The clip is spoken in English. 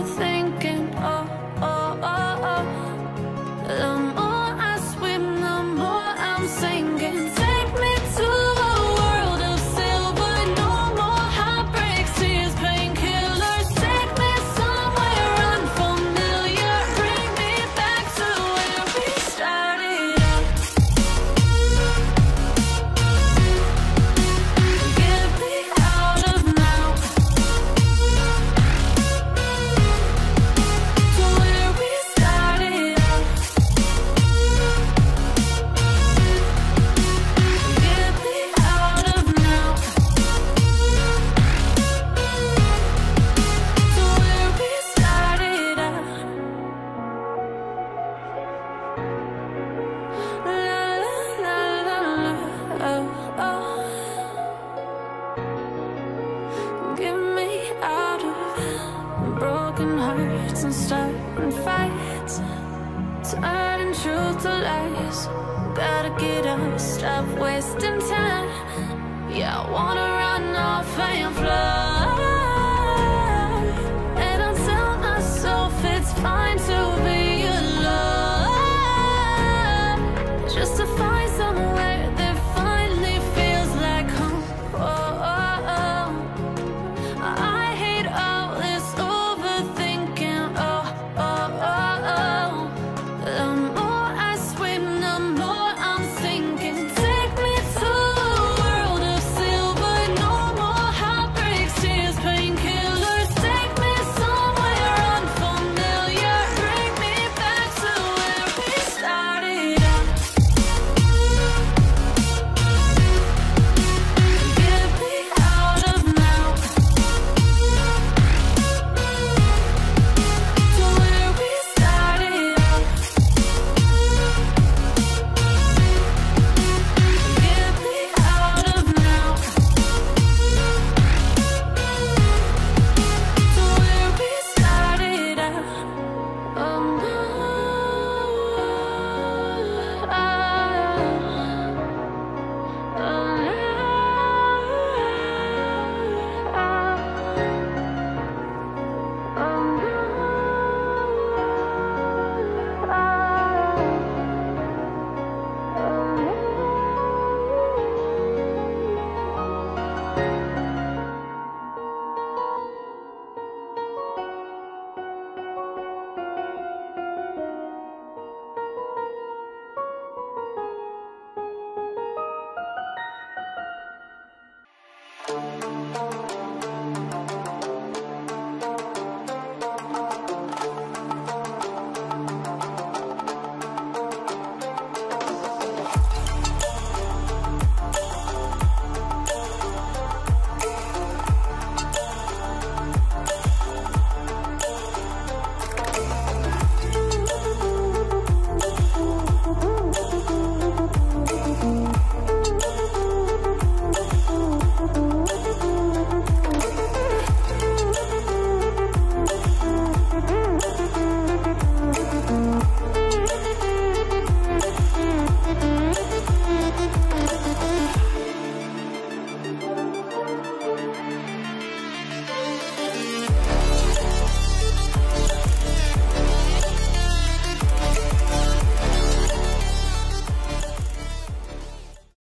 overthinking. Broken hearts and starting fights. Turning truth to lies. Gotta get up, stop wasting time.